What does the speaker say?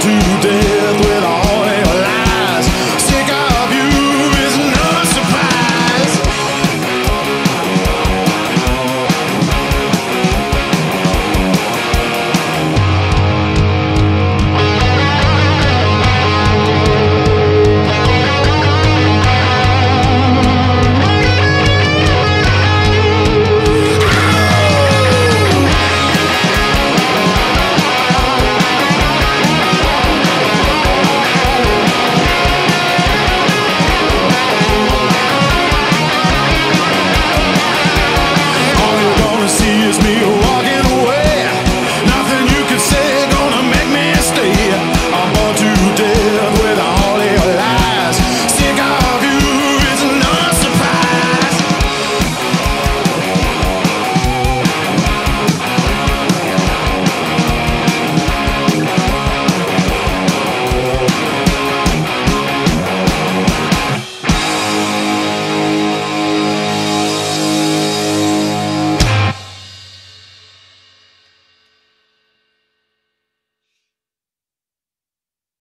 today.